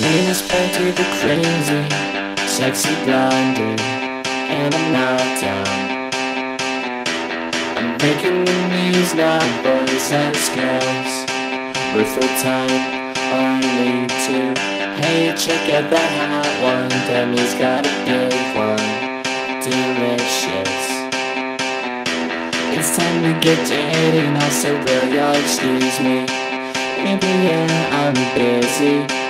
Name is the Crazy, sexy blonde, and I'm not down. I'm breaking the news now, boys and girls. We're full time, only two. Hey, check out that hot one, Demi's got a big one. Delicious. It's time to get dirty now, so will y'all excuse me? Maybe yeah, I'm busy.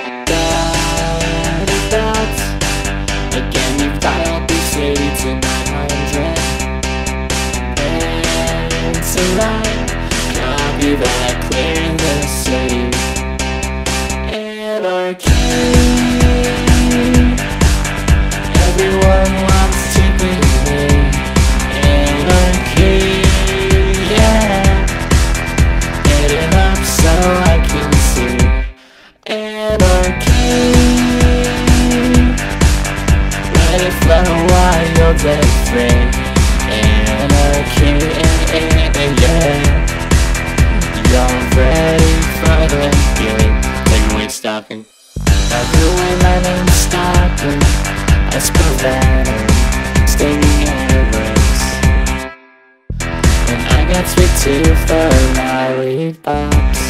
It's a line. Copy that clear in the city. Anarchy. Everyone wants to be me. Anarchy. Yeah. Get it up so I can see. Anarchy. Let it flow wild and free. Take away Stocking. By the way, my name's Stocking. I spell that in stinging arrows. And I got sweet tooth for lollipops.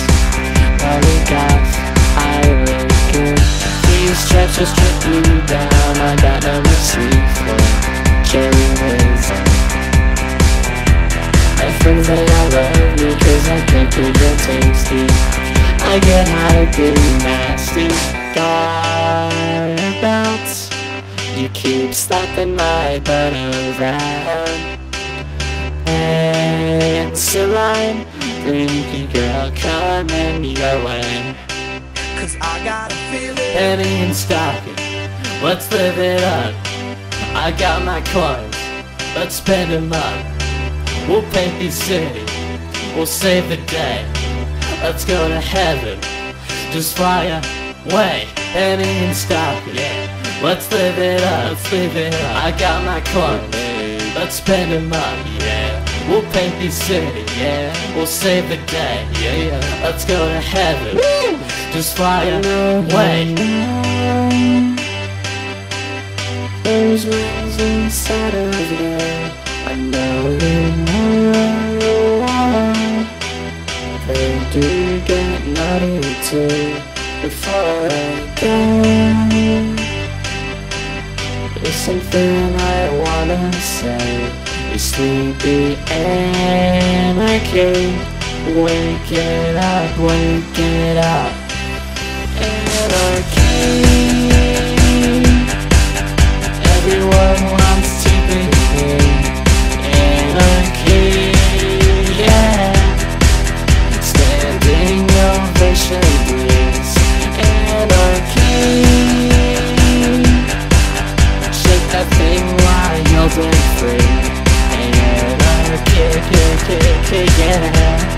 Lollipops, I look good. These straps will strip you down. I got no mercy for cherry raisin. My friends say I love me cause I think you're good tasty. I get high, getting nasty. Garterbelt. You keep slapping my butt around. Pantsu line, Blinky girl coming your way. Cause I got a feeling Panty and stocking, let's live it up. I got my coins, let's spend them up. We'll paint the city, we'll save the day. Let's go to heaven, just fly away. And stocking, yeah. Let's live it up, let's live it up. I got my coins, let's spend them up, yeah. We'll paint the city, yeah. We'll save the day, yeah, yeah. Let's go to heaven, just fly away. There's wings inside of there. I know you naughty too before I go. There's something I wanna say. You sleepy anarchy. Wake it up, wake it up. Yeah. Y'all